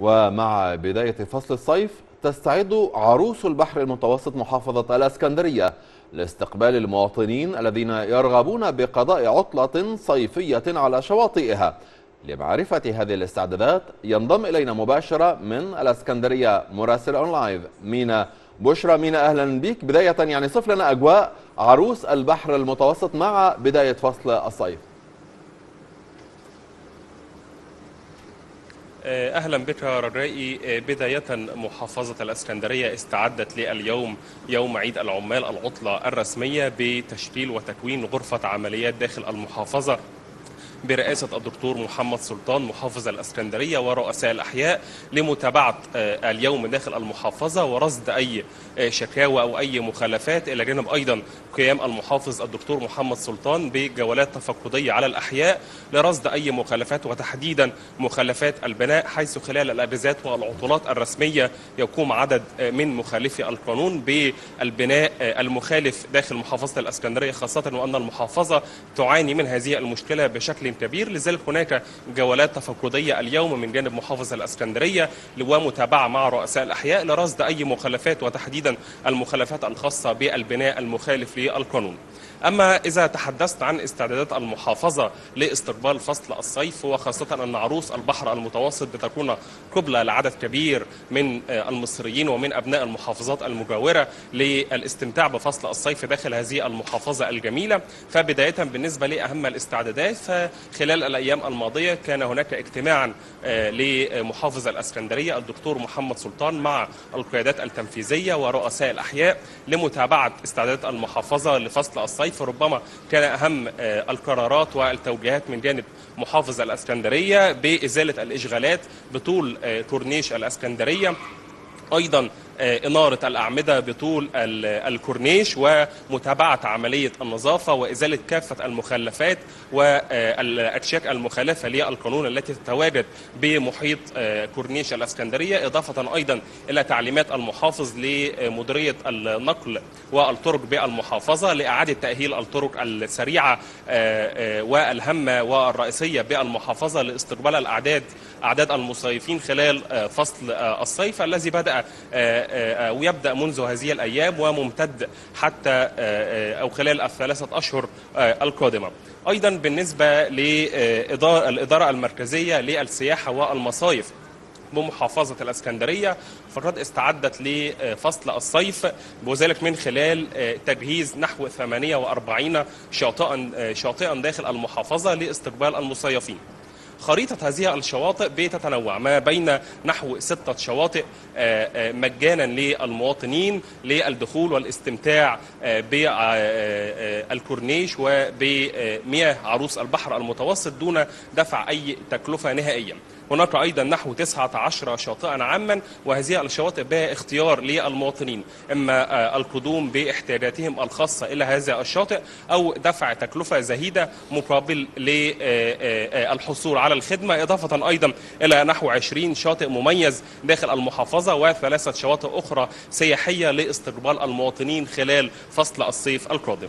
ومع بداية فصل الصيف تستعد عروس البحر المتوسط محافظة الأسكندرية لاستقبال المواطنين الذين يرغبون بقضاء عطلة صيفية على شواطئها. لمعرفة هذه الاستعدادات ينضم إلينا مباشرة من الأسكندرية مراسل أونلايف مينا بشرى. مينا أهلا بك. بداية يعني صف لنا أجواء عروس البحر المتوسط مع بداية فصل الصيف. أهلا بك رجائي. بداية محافظة الإسكندرية استعدت لليوم يوم عيد العمال العطلة الرسمية بتشكيل وتكوين غرفة عمليات داخل المحافظة. برئاسة الدكتور محمد سلطان محافظ الأسكندرية ورؤساء الأحياء لمتابعة اليوم داخل المحافظة ورصد أي شكاوى أو أي مخالفات. إلى جانب أيضا قيام المحافظ الدكتور محمد سلطان بجولات تفقدية على الأحياء لرصد أي مخالفات وتحديدا مخالفات البناء حيث خلال الأجازات والعطلات الرسمية يقوم عدد من مخالفي القانون بالبناء المخالف داخل محافظة الأسكندرية خاصة وأن المحافظة تعاني من هذه المشكلة بشكل كبير. لذلك هناك جولات تفقدية اليوم من جانب محافظ الأسكندرية ومتابعة مع رؤساء الأحياء لرصد أي مخالفات وتحديدا المخالفات الخاصة بالبناء المخالف للقانون. أما إذا تحدثت عن استعدادات المحافظة لاستقبال فصل الصيف وخاصة أن عروس البحر المتوسط بتكون قبلة لعدد كبير من المصريين ومن أبناء المحافظات المجاورة للاستمتاع بفصل الصيف داخل هذه المحافظة الجميلة. فبداية بالنسبة لأهم الاستعدادات فخلال الأيام الماضية كان هناك اجتماعا لمحافظ الأسكندرية الدكتور محمد سلطان مع القيادات التنفيذية ورؤساء الأحياء لمتابعة استعدادات المحافظة لفصل الصيف. ربما كان أهم القرارات والتوجيهات من جانب محافظ الأسكندرية بإزالة الإشغالات بطول كورنيش الأسكندرية. أيضا إنارة الأعمدة بطول الكورنيش ومتابعة عملية النظافة وإزالة كافة المخلفات والأكشاك المخالفة للقانون التي تتواجد بمحيط كورنيش الأسكندرية إضافة أيضا إلى تعليمات المحافظ لمديرية النقل والطرق بالمحافظة لإعادة تأهيل الطرق السريعة والهامة والرئيسية بالمحافظة لاستقبال الأعداد أعداد المصيفين خلال فصل الصيف الذي بدأ ويبدأ منذ هذه الأيام وممتد حتى أو خلال الثلاثة أشهر القادمة. أيضا بالنسبة للإدارة المركزية للسياحة والمصايف بمحافظة الأسكندرية فقد استعدت لفصل الصيف وذلك من خلال تجهيز نحو 48 شاطئا شاطئا داخل المحافظة لاستقبال المصيفين. خريطة هذه الشواطئ بتتنوع ما بين نحو ستة شواطئ مجانا للمواطنين للدخول والاستمتاع بالكورنيش وبمياه عروس البحر المتوسط دون دفع أي تكلفة نهائيا. هناك أيضا نحو 19 شاطئا عاما وهذه الشواطئ بها اختيار للمواطنين إما القدوم باحتياجاتهم الخاصة إلى هذا الشاطئ أو دفع تكلفة زهيدة مقابل للحصول على الخدمة إضافة أيضا إلى نحو 20 شاطئ مميز داخل المحافظة وثلاثة شواطئ أخرى سياحية لاستقبال المواطنين خلال فصل الصيف القادم.